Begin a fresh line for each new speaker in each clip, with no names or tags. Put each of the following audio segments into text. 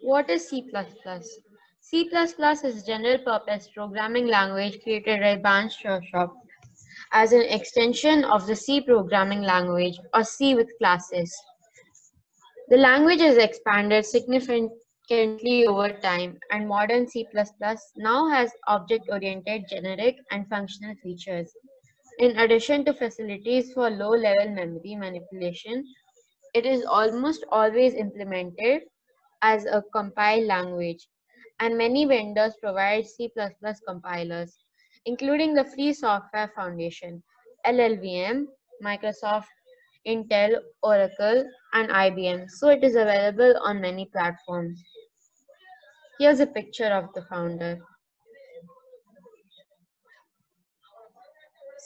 What is C++? C++ is a general purpose programming language created by Barnes Shortop as an extension of the C programming language or C with classes. The language has expanded significantly over time and modern C++ now has object-oriented generic and functional features. In addition to facilities for low-level memory manipulation, it is almost always implemented as a compiled language, and many vendors provide C++ compilers, including the Free Software Foundation, LLVM, Microsoft, Intel, Oracle, and IBM. So it is available on many platforms. Here's a picture of the founder.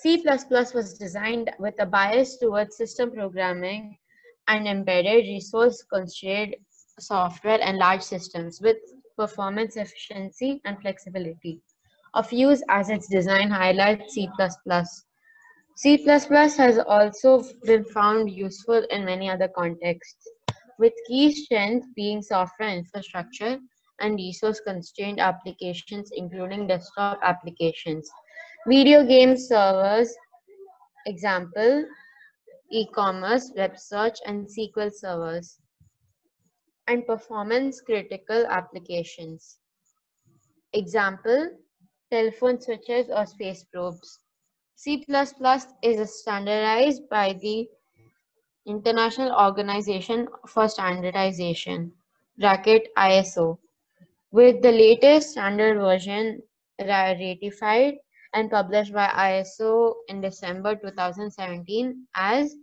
C++ was designed with a bias towards system programming and embedded resource-constrained software and large systems with performance efficiency and flexibility of use as its design highlights C++. C++ has also been found useful in many other contexts, with key strength being software infrastructure and resource-constrained applications, including desktop applications. Video game servers, example, e-commerce, web search, and SQL servers and performance critical applications. Example, telephone switches or space probes. C++ is standardized by the International Organization for Standardization, bracket ISO, with the latest standard version ratified and published by ISO in December 2017 as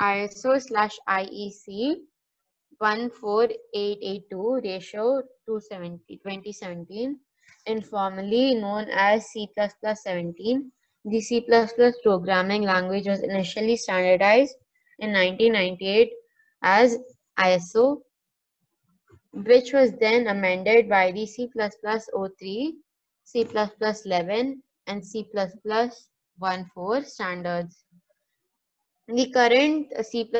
ISO slash IEC 14882 ratio 270 2017 informally known as C++ 17 the C++ programming language was initially standardized in 1998 as ISO which was then amended by the C++ 03 C++ 11 and C++ 1.4 standards. The current C++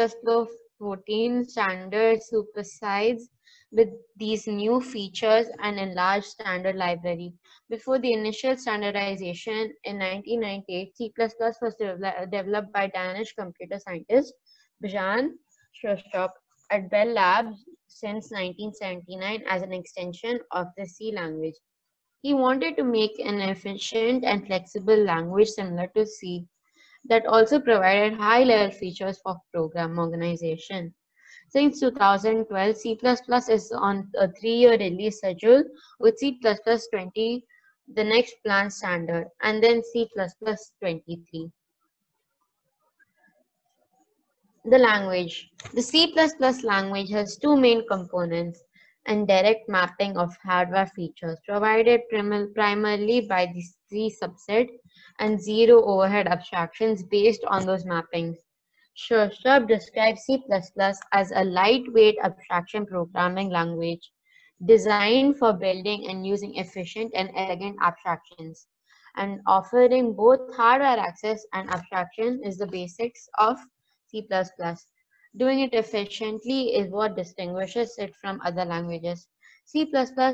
14 standard supersides with these new features and enlarged standard library. Before the initial standardization in 1998, C++ was de developed by Danish computer scientist Bjarne Stroustrup at Bell Labs since 1979 as an extension of the C language. He wanted to make an efficient and flexible language similar to C that also provided high-level features for program organization. Since 2012, C++ is on a three-year release schedule with C++ 20, the next planned standard, and then C++ 23. The language. The C++ language has two main components and direct mapping of hardware features provided prim primarily by the C subset and zero overhead abstractions based on those mappings. Shortop describes C++ as a lightweight abstraction programming language designed for building and using efficient and elegant abstractions and offering both hardware access and abstraction is the basics of C++. Doing it efficiently is what distinguishes it from other languages. C++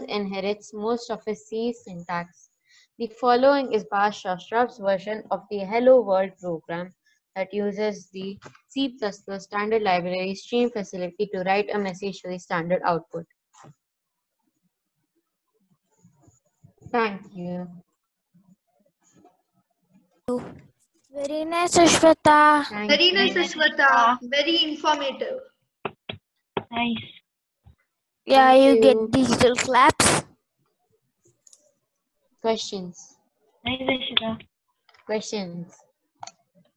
inherits most of its C syntax. The following is Bas Shortop's version of the Hello World program that uses the C++ standard library stream facility to write a message to the standard output. Thank you.
Very nice, Ashwata.
Thank
Very
you.
nice, Ashwata. Very informative.
Nice.
Yeah, you
you.
get digital claps.
Questions.
Nice, Ashita.
Questions.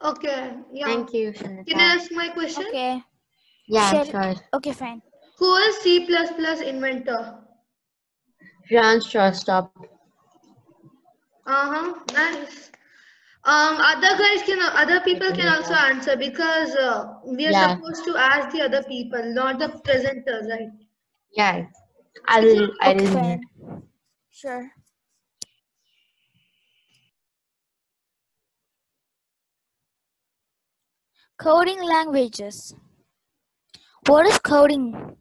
Okay. Yeah.
Thank you,
Can I ask my question?
Okay.
Yeah,
Shall-
sure.
Okay, fine.
Who is C++ inventor?
Jan Shortop.
Uh-huh. Nice. Um, other guys can, other people can also answer because uh, we are
Yeah.
supposed to ask the other people, not the presenters, right?
Yeah. I'll I'll
Okay. Sure. Coding languages. What is coding?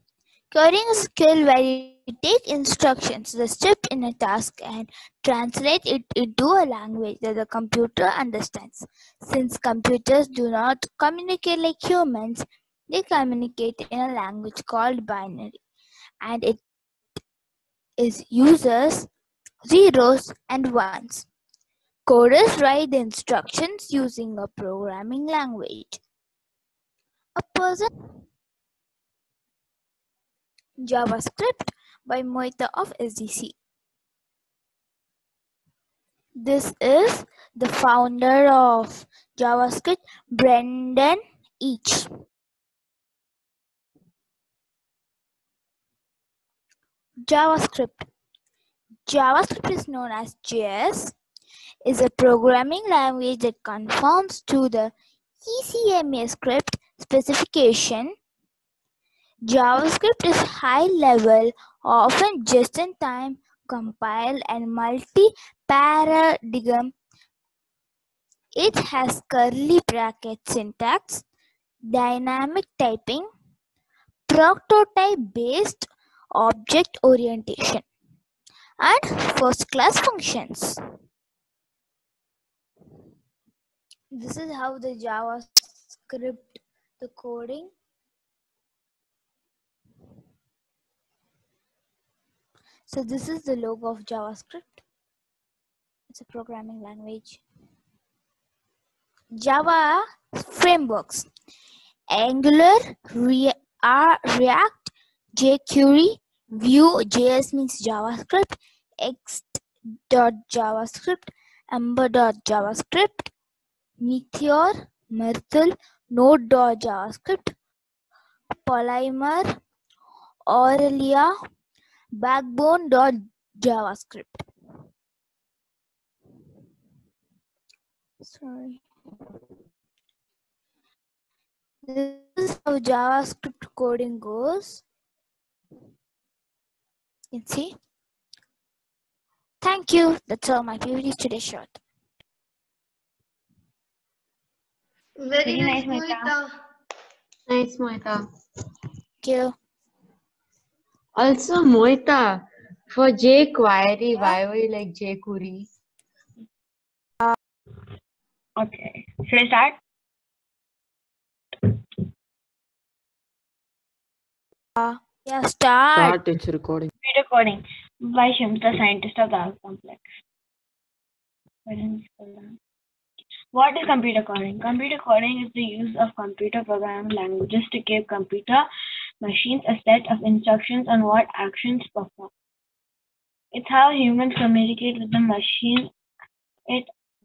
Coding is a skill where you take instructions, the step in a task, and translate it into a language that the computer understands. Since computers do not communicate like humans, they communicate in a language called binary, and it is uses zeros and ones. Coders write instructions using a programming language. A person JavaScript by Moita of SDC. This is the founder of JavaScript, Brendan Eich. JavaScript. JavaScript is known as JS, is a programming language that conforms to the ECMA script specification. JavaScript is high level, often just in time, compile, and multi paradigm. It has curly bracket syntax, dynamic typing, prototype based object orientation, and first class functions. This is how the JavaScript, the coding. So this is the logo of JavaScript. It's a programming language. Java frameworks. Angular, Rea- R- React, jQuery, Vue, JS means JavaScript, X.JavaScript, Ember.JavaScript, Meteor, Myrtle, Node.JavaScript, Polymer, Aurelia, Backbone.JavaScript. Sorry. This is how JavaScript coding goes. You can see. Thank you. That's all my PPT today short.
Very
Very
nice,
nice, Moita.
Moita.
Nice, Moita.
Thank you.
Also, Moita, for jQuery, why were you like jQuery?
Uh, okay. Should I start?
Uh, yeah, start.
Start its recording.
Computer coding by Shimta, scientist of the Alpha Complex. Where did I scroll down? What is computer coding? Computer coding is the use of computer programming languages to give computer machines a set of instructions on what actions perform. It's how humans communicate with the machine. It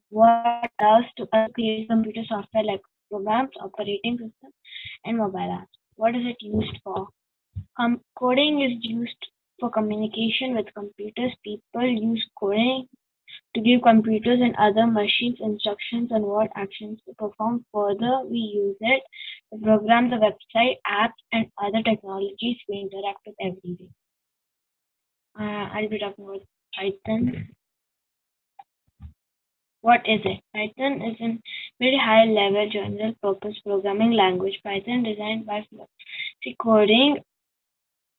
what allows to create computer software like programs, operating systems, and mobile apps. What is it used for? Coding is used for communication with computers. People use coding to give computers and other machines instructions on what actions to perform. Further, we use it to program the website, apps, and other technologies we interact with every day. Uh, I'll be talking about Python. What is it? Python is a very high level general purpose programming language. Python designed by coding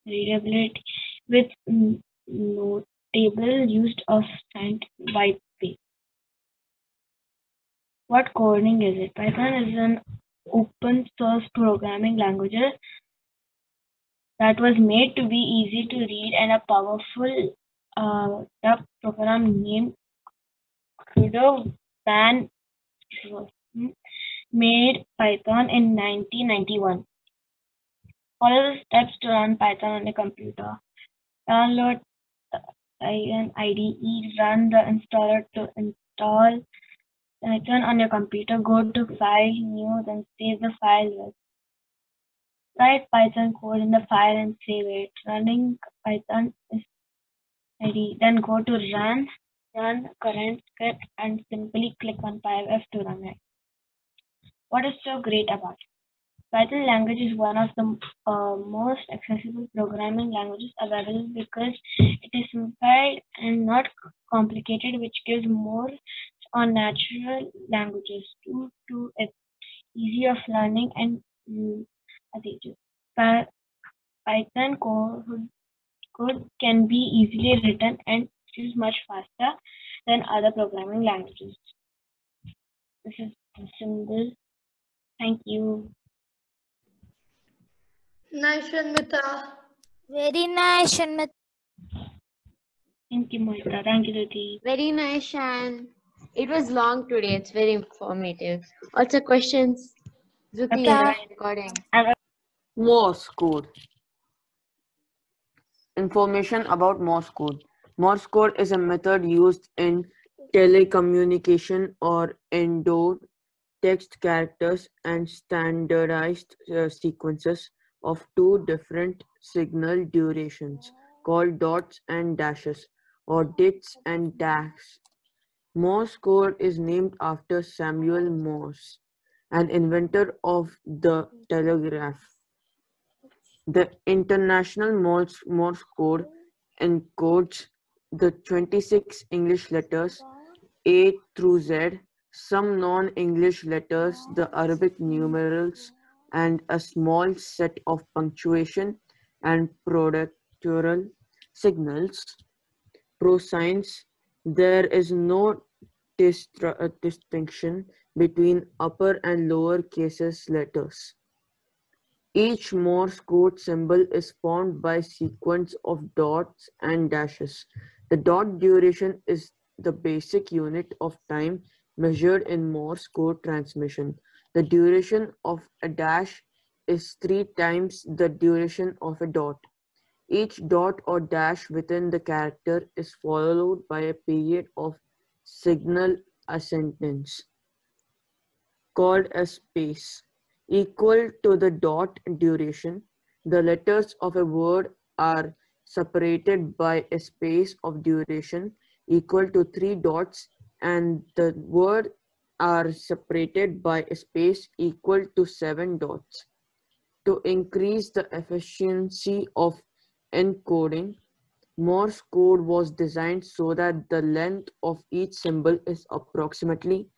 readability with mm, notable used of signed white space. What coding is it? Python is an open source programming language that was made to be easy to read and a powerful uh, the program named Guido van made Python in 1991. Follow the steps to run Python on a computer. Download an IDE, run the installer to install Python on your computer. Go to File, New, then save the file with. Write Python code in the file and save it. Running Python is ID. Then go to Run, run current script, and simply click on PyF to run it. What is so great about it? Python language is one of the uh, most accessible programming languages available because it is simple and not complicated, which gives more on natural languages due to its easy of learning and mm, Python code, code can be easily written and is much faster than other programming languages. This is symbol. Thank you.
Nice, Shanmita.
Very nice, Shanmita.
Thank you, Moita. Thank you, Diti.
Very nice, Shan. It was long today. It's very informative. Also, questions? Zuti,
Okay.
recording.
Morse code. Information about Morse code. Morse code is a method used in telecommunication or endoed text characters and standardized uh, sequences of two different signal durations called dots and dashes or dits and dashes. Morse code is named after Samuel Morse, an inventor of the telegraph. The International Morse, Morse code encodes the 26 English letters A through Z, some non-English letters, the Arabic numerals, and a small set of punctuation and productoral signals. Prosigns, there is no uh, distinction between upper and lower cases letters. Each Morse code symbol is formed by sequence of dots and dashes. The dot duration is the basic unit of time measured in Morse code transmission. The duration of a dash is three times the duration of a dot. Each dot or dash within the character is followed by a period of signal ascendance called a space equal to the dot duration. The letters of a word are separated by a space of duration equal to three dots and the word are separated by a space equal to seven dots. To increase the efficiency of encoding, Morse code was designed so that the length of each symbol is approximately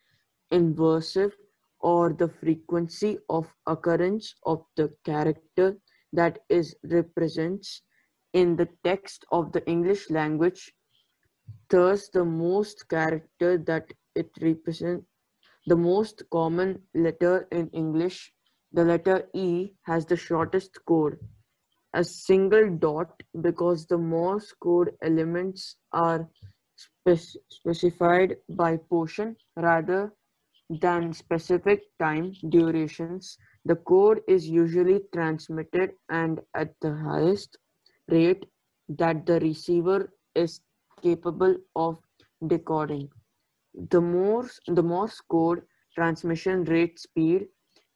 inversive or the frequency of occurrence of the character that is represents in the text of the English language. Thus, the most character that it represents, the most common letter in English, the letter E has the shortest code, a single dot because the Morse code elements are spec- specified by portion rather than specific time durations, the code is usually transmitted and at the highest rate that the receiver is capable of decoding. The Morse, the Morse code transmission rate speed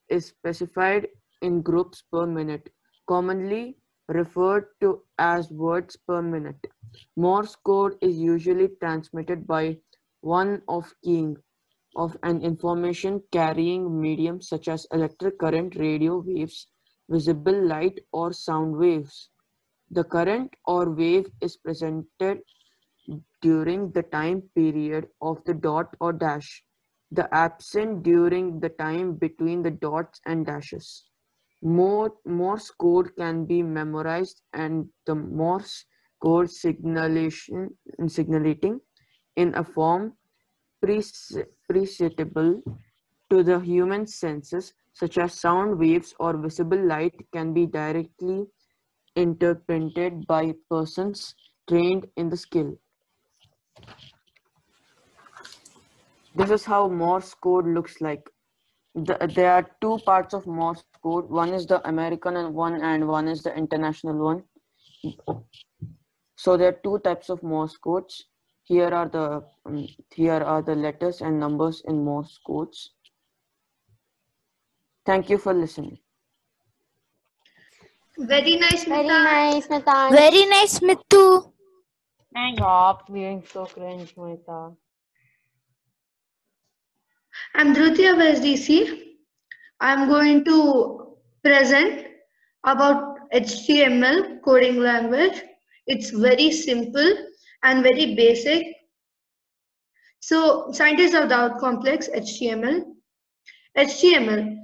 is specified in groups per minute, commonly referred to as words per minute. Morse code is usually transmitted by one of keying of an information carrying medium such as electric current, radio waves, visible light, or sound waves. The current or wave is presented during the time period of the dot or dash, the absent during the time between the dots and dashes. More, Morse code can be memorized and the Morse code signalation, signaling in a form perceptible to the human senses, such as sound waves or visible light, can be directly interpreted by persons trained in the skill. This is how Morse code looks like. The, there are two parts of Morse code. One is the American and one, and one is the international one. So there are two types of Morse codes. Here are the um, here are the letters and numbers in Morse codes. Thank you for listening.
Very nice,
Very
Mita.
nice, Matan.
Very nice, Mittu.
Thank
Stop being so cringe, Moita.
I'm Dhruti of SDC. I'm going to present about HTML coding language. It's very simple and very basic. So scientists of doubt complex HTML. HTML,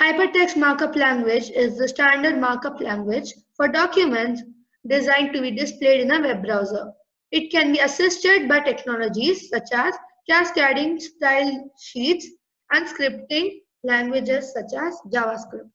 hypertext markup language is the standard markup language for documents designed to be displayed in a web browser. It can be assisted by technologies such as cascading style sheets and scripting languages such as JavaScript.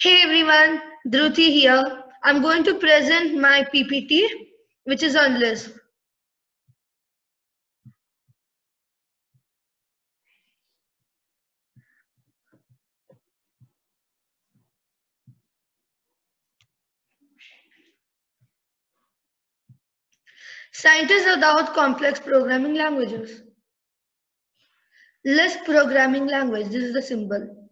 Hey everyone, Dhruti here. I'm going to present my PPT, which is on Lisp. Scientists without complex programming languages. Lisp programming language, this is the symbol.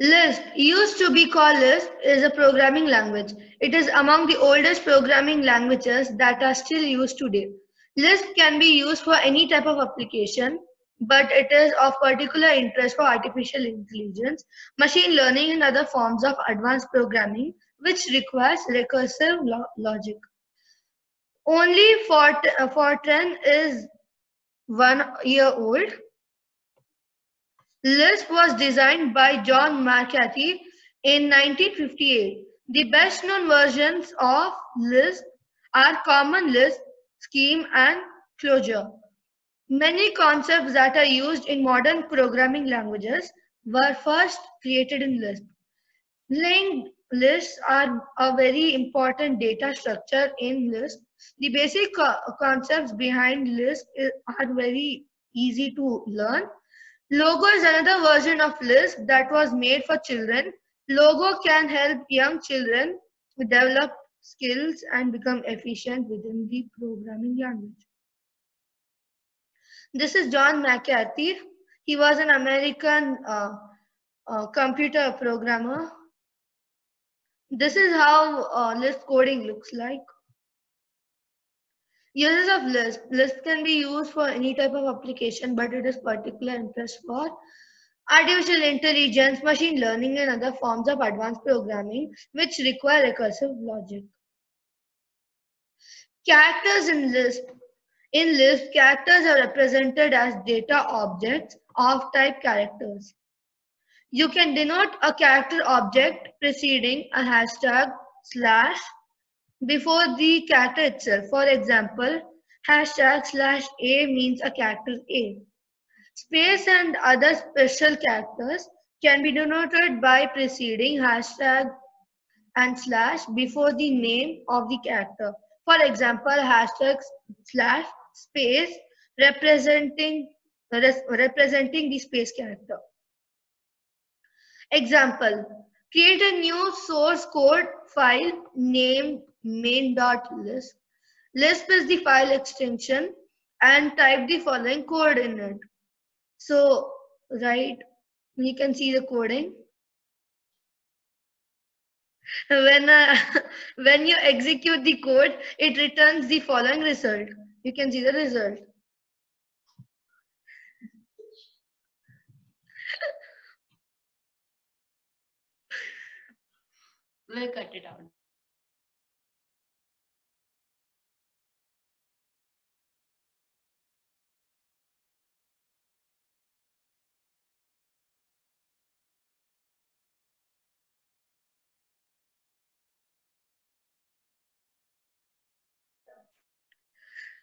Lisp, used to be called Lisp, is a programming language. It is among the oldest programming languages that are still used today. Lisp can be used for any type of application, but it is of particular interest for artificial intelligence, machine learning, and other forms of advanced programming, which requires recursive lo logic. Only Fort uh, Fortran is one year old. Lisp was designed by John McCarthy in 1958. The best known versions of Lisp are Common Lisp, Scheme, and Clojure. Many concepts that are used in modern programming languages were first created in Lisp. Linked lists are a very important data structure in Lisp the basic co concepts behind Lisp are very easy to learn. Logo is another version of Lisp that was made for children. Logo can help young children develop skills and become efficient within the programming language. This is John McCarthy. He was an American uh, uh, computer programmer. This is how uh, Lisp coding looks like. Uses of Lisp. Lisp can be used for any type of application, but it is particular interest for artificial intelligence, machine learning, and other forms of advanced programming which require recursive logic. Characters in Lisp. In Lisp, characters are represented as data objects of type characters. You can denote a character object preceding a hashtag slash before the character itself. For example, hashtag slash A means a character A. Space and other special characters can be denoted by preceding hashtag and slash before the name of the character. For example, hashtag slash space representing representing the space character. Example, create a new source code file named main.lisp. Lisp is the file extension and type the following code in it. So, right, you can see the coding. When, uh, when you execute the code, it returns the following result. You can see the result.
We'll cut it out.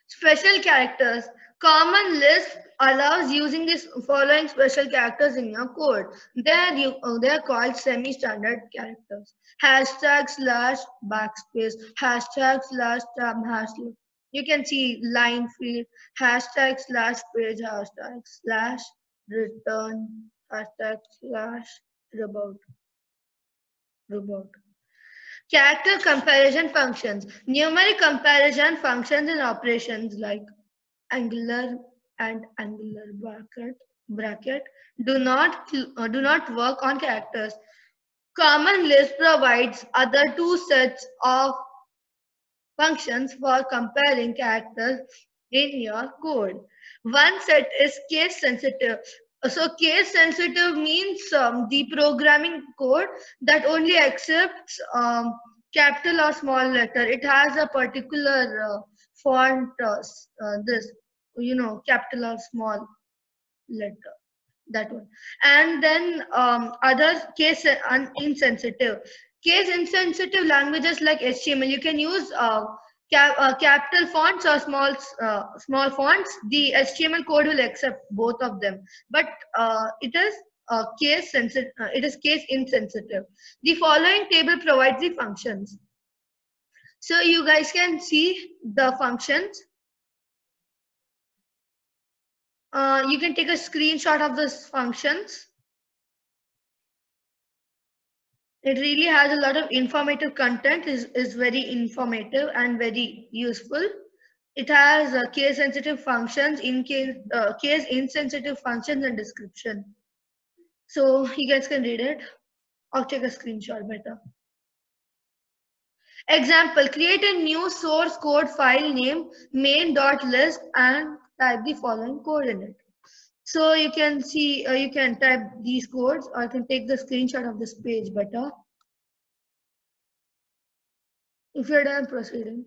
Special characters. Common Lisp allows using these following special characters in your code. They are, you, uh, they are called semi-standard characters. Hashtag slash backspace, hashtag slash tab hashtag. You can see line field, hashtag slash page, hashtag slash return, hashtag slash rubout. Reboot. Character comparison functions. Numeric comparison functions and operations like angular and angular bracket bracket do not uh, do not work on characters. Common Lisp provides other two sets of functions for comparing characters in your code. One set is case sensitive. So case sensitive means um, the programming code that only accepts um, capital or small letter. It has a particular uh, font, uh, uh, this, you know, capital or small letter. That one. And then um, other case un- insensitive. Case insensitive languages like HTML, you can use uh, cap, uh, capital fonts or small uh, small fonts. The HTML code will accept both of them, but uh, it is case sensitive. Uh, it is case insensitive. The following table provides the functions. So you guys can see the functions. Uh, you can take a screenshot of those functions. It really has a lot of informative content, is, is very informative and very useful. It has uh, case sensitive functions, in case, uh, case insensitive functions and description. So you guys can read it or take a screenshot better. Example, create a new source code file name main.lisp and type the following code in it. So you can see, uh, you can type these codes or you can take the screenshot of this page better. If you're done proceeding.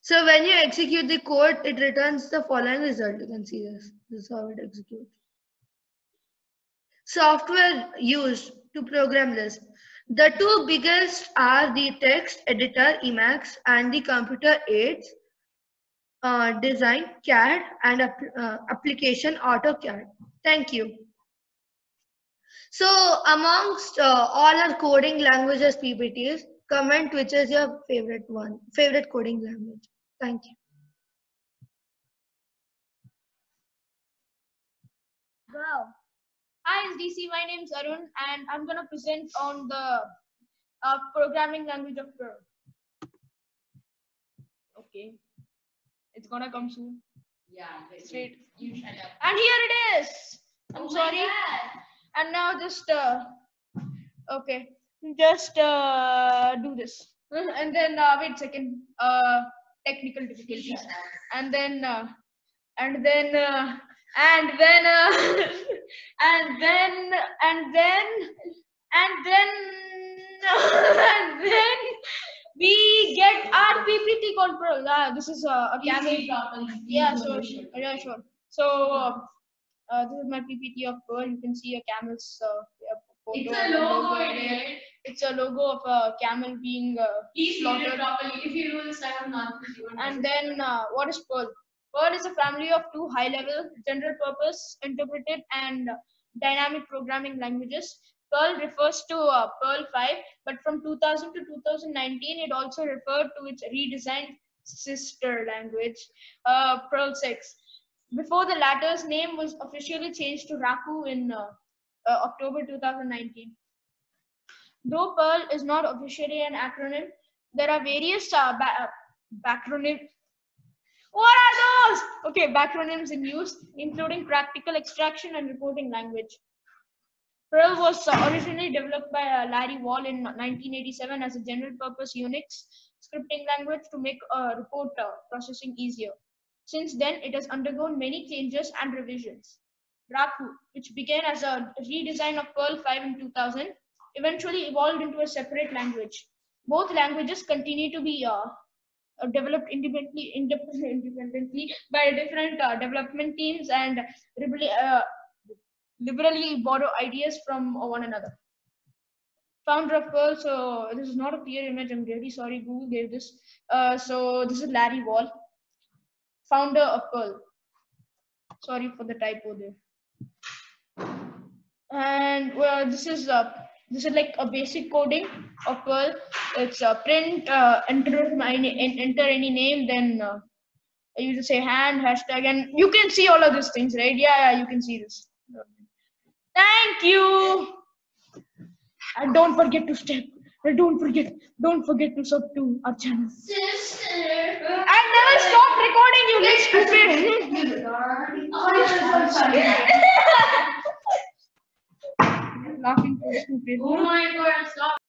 So when you execute the code, it returns the following result. You can see this. This is how it executes. Software used to program this. The two biggest are the text editor Emacs and the computer aids uh, design CAD and uh, application AutoCAD. Thank you. So amongst uh, all our coding languages PPTs, comment which is your favorite one, favorite coding language. Thank you.
Wow. Hi, it's DC. My is Arun, and I'm gonna present on the uh, programming language of Perl. Okay, it's gonna come soon.
Yeah,
Straight. You shut up. And here it is. I'm sorry. And now just uh, okay, just uh, do this, and then uh, wait a second. Uh, technical difficulties, and then uh, and then uh, and then uh, and then and then and then and then we get our PPT control. Ah, this is uh, a camel. Yeah, sure. Yeah, sure. So uh, uh, this is my PPT of Perl. You can see a camel's uh, yeah, photo.
It's a logo.
It's a logo of a camel being uh,
Please
slaughtered.
properly. If you do this nonsense, you won't
And then uh, what is Perl? Perl is a family of two high-level, general-purpose, interpreted, and dynamic programming languages. Perl refers to uh, Perl 5, but from 2000 to 2019, it also referred to its redesigned sister language, uh, Perl 6. Before the latter's name was officially changed to Raku in uh, uh, October 2019. Though Perl is not officially an acronym, there are various uh, ba- backronym. What are those? Okay, backronyms in use, including practical extraction and reporting language. Perl was uh, originally developed by uh, Larry Wall in 1987 as a general-purpose Unix scripting language to make uh, report processing easier. Since then, it has undergone many changes and revisions. Raku, which began as a redesign of Perl 5 in 2000, eventually evolved into a separate language. Both languages continue to be uh, developed independently, independently by different uh, development teams and uh, liberally borrow ideas from uh, one another. Founder of Perl, so this is not a clear image. I'm really sorry, Google gave this. Uh, so this is Larry Wall, founder of Perl. Sorry for the typo there. And well, this is uh, this is like a basic coding of Perl. It's uh, print, uh, enter my enter any name, then uh, you just say hand hashtag, and you can see all of these things, right? Yeah, yeah, you can see this. Thank you. And don't forget to step. And don't forget, don't forget to sub to our channel.
Sister.
I never stopped recording, you little stupid. Laughing so stupid.
Oh my god, stop.